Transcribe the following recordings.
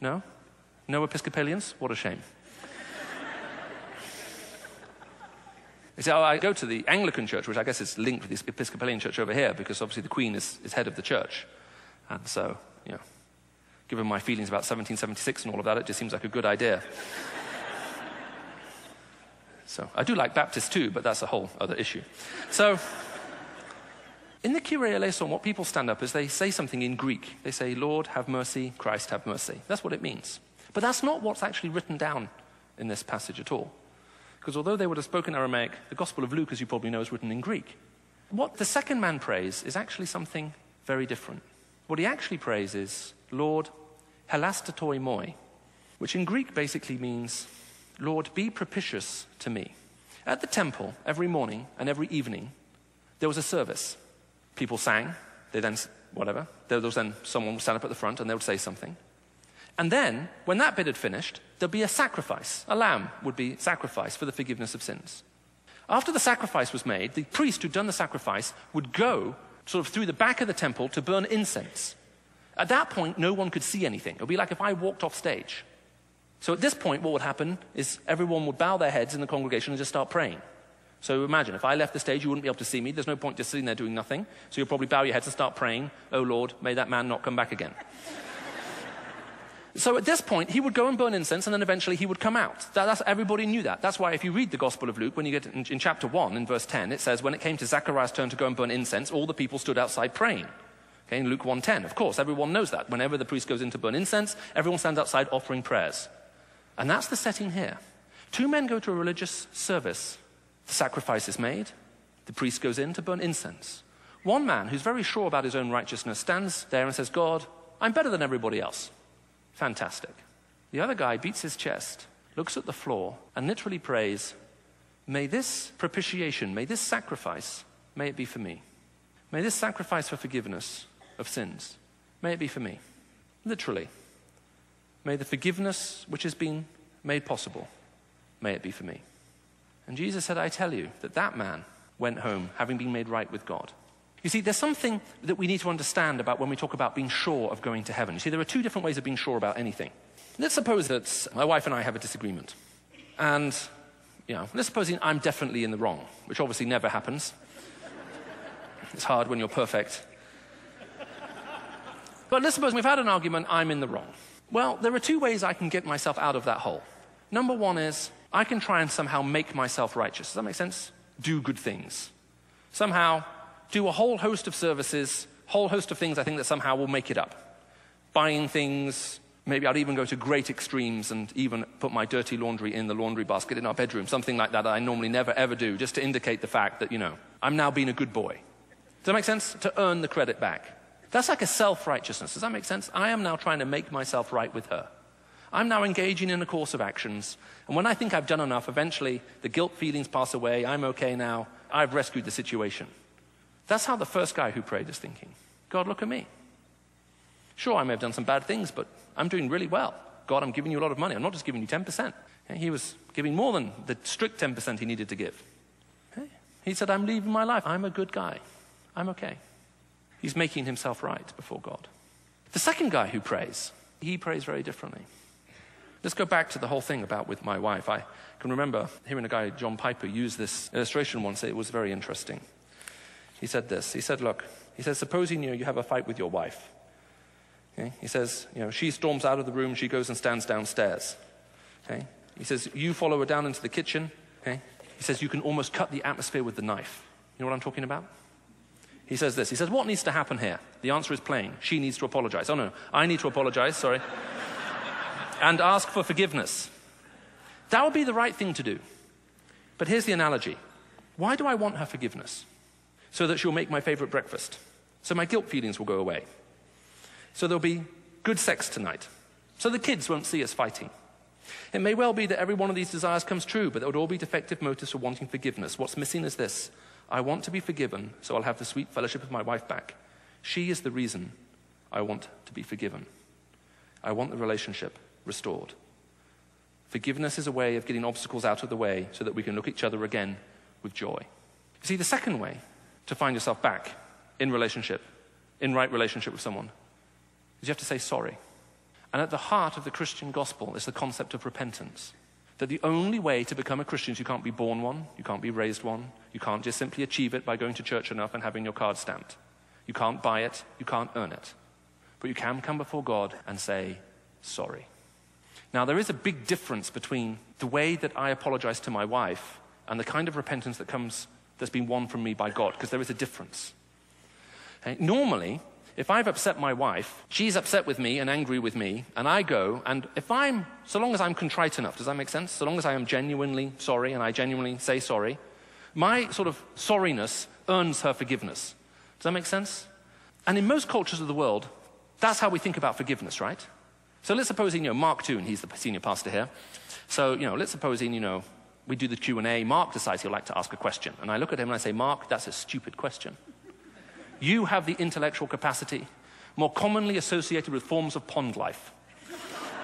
No? No Episcopalians? What a shame. You oh, I go to the Anglican church, which I guess is linked with the Episcopalian church over here, because obviously the Queen is, is head of the church. And so, you know, given my feelings about 1776 and all of that, it just seems like a good idea. so, I do like Baptists too, but that's a whole other issue. So, in the Kyrie eleison, what people stand up is they say something in Greek. They say, Lord, have mercy, Christ, have mercy. That's what it means. But that's not what's actually written down in this passage at all. Because although they would have spoken Aramaic, the Gospel of Luke, as you probably know, is written in Greek. What the second man prays is actually something very different. What he actually prays is, Lord, helastatoi moi, which in Greek basically means, Lord, be propitious to me. At the temple, every morning and every evening, there was a service. People sang, they then, whatever, there was then someone would stand up at the front and they would say something. And then, when that bit had finished, there'd be a sacrifice. A lamb would be sacrificed for the forgiveness of sins. After the sacrifice was made, the priest who'd done the sacrifice would go sort of through the back of the temple to burn incense. At that point, no one could see anything. It would be like if I walked off stage. So at this point, what would happen is everyone would bow their heads in the congregation and just start praying. So imagine, if I left the stage, you wouldn't be able to see me. There's no point just sitting there doing nothing. So you'll probably bow your head and start praying, Oh Lord, may that man not come back again. So at this point, he would go and burn incense, and then eventually he would come out. That, that's, everybody knew that. That's why if you read the Gospel of Luke, when you get in, in, chapter 1, in verse 10, it says, when it came to Zachariah's turn to go and burn incense, all the people stood outside praying. Okay, in Luke 1.10, of course, everyone knows that. Whenever the priest goes in to burn incense, everyone stands outside offering prayers. And that's the setting here. Two men go to a religious service. The sacrifice is made. The priest goes in to burn incense. One man, who's very sure about his own righteousness, stands there and says, God, I'm better than everybody else. Fantastic. The other guy beats his chest, looks at the floor, and literally prays, May this propitiation, may this sacrifice, may it be for me. May this sacrifice for forgiveness of sins, may it be for me. Literally. May the forgiveness which has been made possible, may it be for me. And Jesus said, I tell you that that man went home having been made right with God. You see, there's something that we need to understand about when we talk about being sure of going to heaven. You see, there are two different ways of being sure about anything. Let's suppose that my wife and I have a disagreement. And, you know, let's suppose I'm definitely in the wrong, which obviously never happens. it's hard when you're perfect. But let's suppose we've had an argument, I'm in the wrong. Well, there are two ways I can get myself out of that hole. Number one is I can try and somehow make myself righteous. Does that make sense? Do good things. Somehow do a whole host of services, whole host of things I think that somehow will make it up. Buying things, maybe I'd even go to great extremes and even put my dirty laundry in the laundry basket in our bedroom, something like that, that I normally never ever do, just to indicate the fact that, you know, I'm now being a good boy. Does that make sense? To earn the credit back. That's like a self righteousness. Does that make sense? I am now trying to make myself right with her. I'm now engaging in a course of actions. And when I think I've done enough, eventually the guilt feelings pass away. I'm okay now. I've rescued the situation. That's how the first guy who prayed is thinking. God, look at me. Sure, I may have done some bad things, but I'm doing really well. God, I'm giving you a lot of money. I'm not just giving you 10%. He was giving more than the strict 10% he needed to give. He said, I'm leaving my life. I'm a good guy. I'm okay. He's making himself right before God. The second guy who prays, he prays very differently. Let's go back to the whole thing about with my wife. I can remember hearing a guy, John Piper, use this illustration once. It was very interesting. He said this. He said, Look, he says, supposing you, know, you have a fight with your wife. Okay? He says, you know, she storms out of the room, she goes and stands downstairs. Okay? He says, you follow her down into the kitchen. Okay? He says, you can almost cut the atmosphere with the knife. You know what I'm talking about? He says this. He says, what needs to happen here? The answer is plain. She needs to apologize. Oh no, I need to apologize, sorry. And ask for forgiveness. That would be the right thing to do. But here's the analogy. Why do I want her forgiveness? so that she'll make my favorite breakfast. So my guilt feelings will go away. So there'll be good sex tonight. So the kids won't see us fighting. It may well be that every one of these desires comes true, but they would all be defective motives for wanting forgiveness. What's missing is this I want to be forgiven, so I'll have the sweet fellowship of my wife back. She is the reason I want to be forgiven. I want the relationship restored. Forgiveness is a way of getting obstacles out of the way so that we can look at each other again with joy. You see, the second way to find yourself back in relationship, in right relationship with someone, is you have to say sorry. And at the heart of the Christian gospel is the concept of repentance. That the only way to become a Christian is you can't be born one, you can't be raised one, you can't just simply achieve it by going to church enough and having your card stamped. You can't buy it, you can't earn it. But you can come before God and say, sorry. Now, there is a big difference between the way that I apologize to my wife and the kind of repentance that comes, that's been won from me by God, because there is a difference. Okay? Normally, if I've upset my wife, she's upset with me and angry with me, and I go, and if I'm, so long as I'm contrite enough, does that make sense? So long as I am genuinely sorry and I genuinely say sorry, my sort of sorriness earns her forgiveness. Does that make sense? And in most cultures of the world, that's how we think about forgiveness, right? So let's suppose, you know, Mark Toon, he's the senior pastor here. So, you know, let's suppose, you know, we do the Q&A. Mark decides he'd like to ask a question. And I look at him and I say, Mark, that's a stupid question. You have the intellectual capacity more commonly associated with forms of pond life,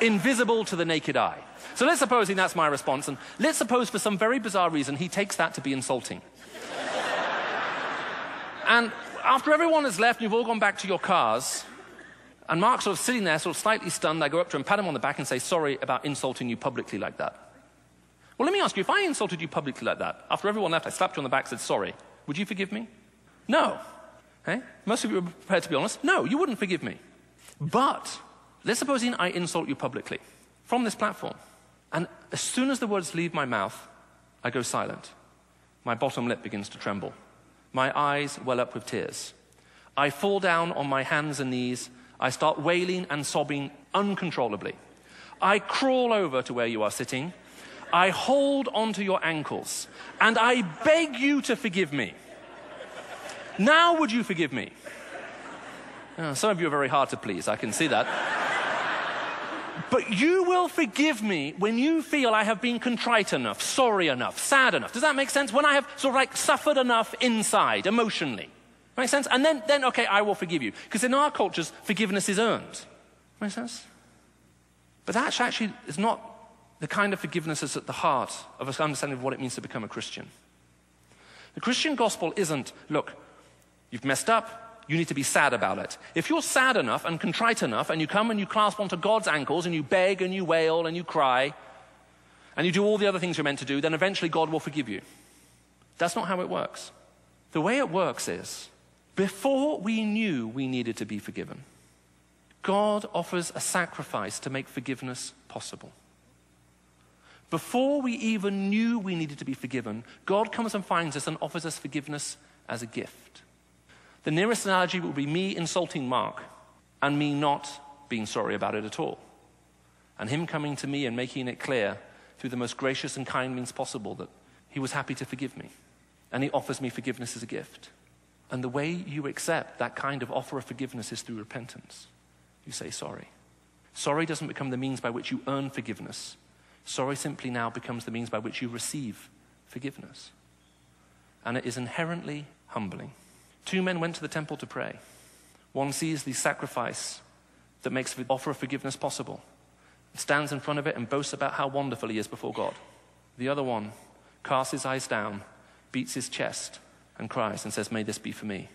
invisible to the naked eye. So let's suppose that's my response, and let's suppose for some very bizarre reason he takes that to be insulting. and after everyone has left and you've all gone back to your cars, and Mark's sort of sitting there, sort of slightly stunned, I go up to him, pat him on the back, and say, Sorry about insulting you publicly like that. Well, let me ask you, if I insulted you publicly like that, after everyone left, I slapped you on the back said, Sorry, would you forgive me? No. Hey? Most of you are prepared to be honest. No, you wouldn't forgive me. But let's suppose I insult you publicly from this platform. And as soon as the words leave my mouth, I go silent. My bottom lip begins to tremble. My eyes well up with tears. I fall down on my hands and knees. I start wailing and sobbing uncontrollably. I crawl over to where you are sitting. I hold onto your ankles. And I beg you to forgive me. Now would you forgive me? Oh, some of you are very hard to please, I can see that. but you will forgive me when you feel I have been contrite enough, sorry enough, sad enough. Does that make sense? When I have sort of like suffered enough inside, emotionally. Make sense? And then, then okay, I will forgive you. Because in our cultures, forgiveness is earned. Make sense? But that actually is not the kind of forgiveness that's at the heart of us understanding of what it means to become a Christian. The Christian gospel isn't, look, You've messed up. You need to be sad about it. If you're sad enough and contrite enough and you come and you clasp onto God's ankles and you beg and you wail and you cry and you do all the other things you're meant to do, then eventually God will forgive you. That's not how it works. The way it works is before we knew we needed to be forgiven, God offers a sacrifice to make forgiveness possible. Before we even knew we needed to be forgiven, God comes and finds us and offers us forgiveness as a gift. The nearest analogy would be me insulting Mark and me not being sorry about it at all. And him coming to me and making it clear through the most gracious and kind means possible that he was happy to forgive me. And he offers me forgiveness as a gift. And the way you accept that kind of offer of forgiveness is through repentance. You say sorry. Sorry doesn't become the means by which you earn forgiveness. Sorry simply now becomes the means by which you receive forgiveness. And it is inherently humbling. Two men went to the temple to pray. One sees the sacrifice that makes the offer of forgiveness possible, stands in front of it and boasts about how wonderful he is before God. The other one casts his eyes down, beats his chest, and cries and says, May this be for me.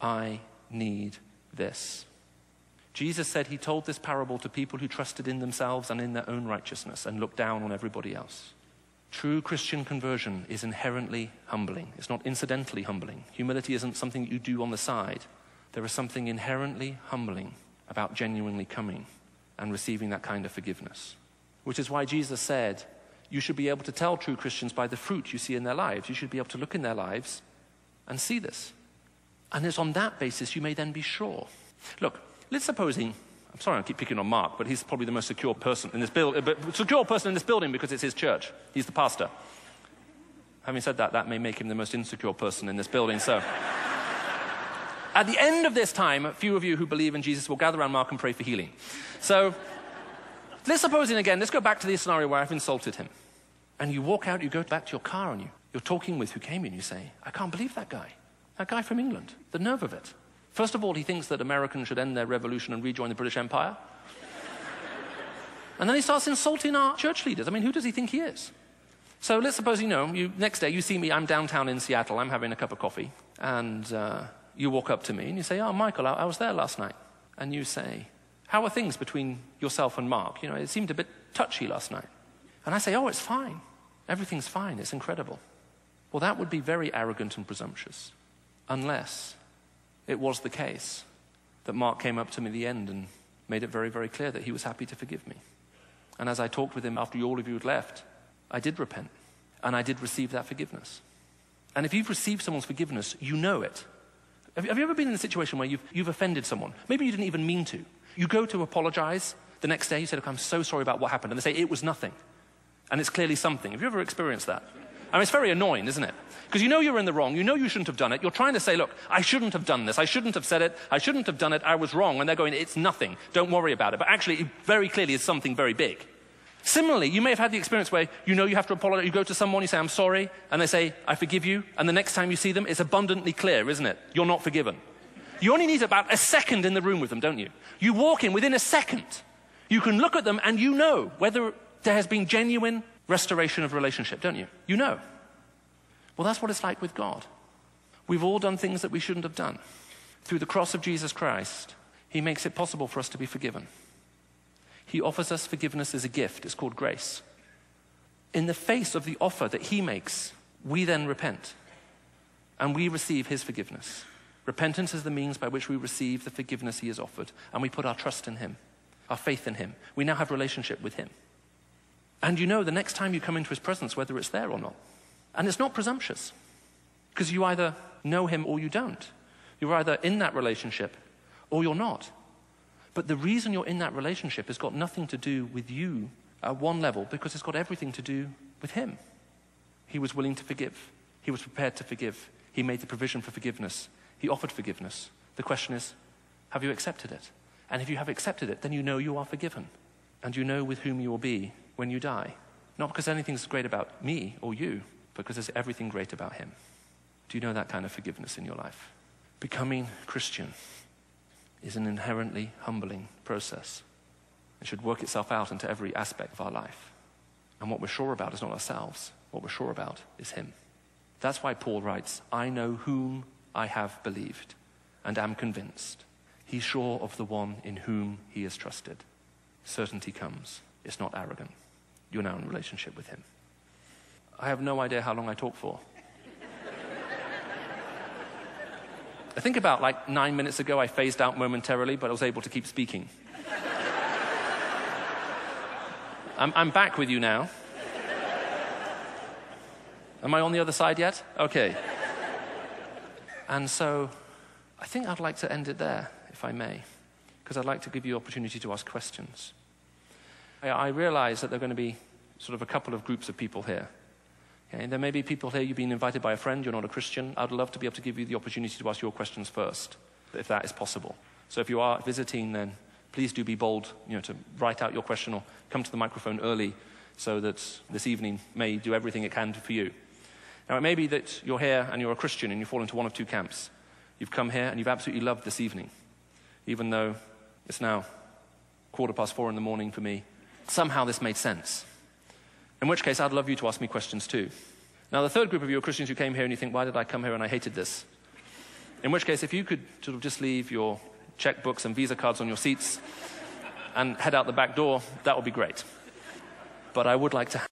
I need this. Jesus said he told this parable to people who trusted in themselves and in their own righteousness and looked down on everybody else. True Christian conversion is inherently humbling. It's not incidentally humbling. Humility isn't something you do on the side. There is something inherently humbling about genuinely coming and receiving that kind of forgiveness. Which is why Jesus said, You should be able to tell true Christians by the fruit you see in their lives. You should be able to look in their lives and see this. And it's on that basis you may then be sure. Look, let's suppose he, I'm sorry I keep picking on Mark, but he's probably the most secure person in this building, uh, but secure person in this building because it's his church. He's the pastor. Having said that, that may make him the most insecure person in this building, so. At the end of this time, a few of you who believe in Jesus will gather around Mark and pray for healing. So, let's suppose, in again, let's go back to the scenario where I've insulted him. And you walk out, you go back to your car, and you, you're talking with who came in. You say, I can't believe that guy. That guy from England. The nerve of it. First of all, he thinks that Americans should end their revolution and rejoin the British Empire. and then he starts insulting our church leaders. I mean, who does he think he is? So let's suppose, you know, you, next day you see me, I'm downtown in Seattle, I'm having a cup of coffee, and uh, you walk up to me and you say, Oh, Michael, I, I was there last night. And you say, How are things between yourself and Mark? You know, it seemed a bit touchy last night. And I say, Oh, it's fine. Everything's fine. It's incredible. Well, that would be very arrogant and presumptuous, unless it was the case that Mark came up to me at the end and made it very, very clear that he was happy to forgive me. And as I talked with him after all of you had left, I did repent and I did receive that forgiveness. And if you've received someone's forgiveness, you know it. Have you, ever been in a situation where you've, you've offended someone? Maybe you didn't even mean to. You go to apologize the next day, you say, Look, I'm so sorry about what happened. And they say, It was nothing. And it's clearly something. Have you ever experienced that? I mean, it's very annoying, isn't it? Because you know you're in the wrong. You know you shouldn't have done it. You're trying to say, look, I shouldn't have done this. I shouldn't have said it. I shouldn't have done it. I was wrong. And they're going, it's nothing. Don't worry about it. But actually, it very clearly is something very big. Similarly, you may have had the experience where you know you have to apologize. You go to someone, you say, I'm sorry. And they say, I forgive you. And the next time you see them, it's abundantly clear, isn't it? You're not forgiven. You only need about a second in the room with them, don't you? You walk in within a second. You can look at them and you know whether there has been genuine restoration of relationship, don't you? You know. Well, that's what it's like with God. We've all done things that we shouldn't have done. Through the cross of Jesus Christ, He makes it possible for us to be forgiven. He offers us forgiveness as a gift. It's called grace. In the face of the offer that He makes, we then repent and we receive His forgiveness. Repentance is the means by which we receive the forgiveness He has offered, and we put our trust in Him, our faith in Him. We now have relationship with Him. And you know the next time you come into His presence whether it's there or not. And it's not presumptuous, because you either know Him or you don't. You're either in that relationship or you're not. But the reason you're in that relationship has got nothing to do with you at one level, because it's got everything to do with Him. He was willing to forgive, He was prepared to forgive, He made the provision for forgiveness, He offered forgiveness. The question is, have you accepted it? And if you have accepted it, then you know you are forgiven. And you know with whom you will be when you die. Not because anything's great about me or you, but because there's everything great about Him. Do you know that kind of forgiveness in your life? Becoming Christian is an inherently humbling process. It should work itself out into every aspect of our life. And what we're sure about is not ourselves, what we're sure about is Him. That's why Paul writes, I know whom I have believed and am convinced. He's sure of the one in whom he is trusted. Certainty comes. It's not arrogant. You're now in relationship with Him. I have no idea how long I talk for. I think about like nine minutes ago, I phased out momentarily, but I was able to keep speaking. I'm, I'm back with you now. Am I on the other side yet? Okay. And so I think I'd like to end it there, if I may, because I'd like to give you opportunity to ask questions. I, I realize that there are going to be sort of a couple of groups of people here. Okay, there may be people here, you've been invited by a friend, you're not a Christian. I'd love to be able to give you the opportunity to ask your questions first, if that is possible. So if you are visiting, then please do be bold you know, to write out your question or come to the microphone early so that this evening may do everything it can for you. Now, it may be that you're here and you're a Christian and you fall into one of two camps. You've come here and you've absolutely loved this evening, even though it's now quarter past four in the morning for me. Somehow this made sense. In which case, I'd love you to ask me questions too. Now, the third group of you are Christians who came here and you think, why did I come here and I hated this? In which case, if you could sort of just leave your checkbooks and Visa cards on your seats and head out the back door, that would be great. But I would like to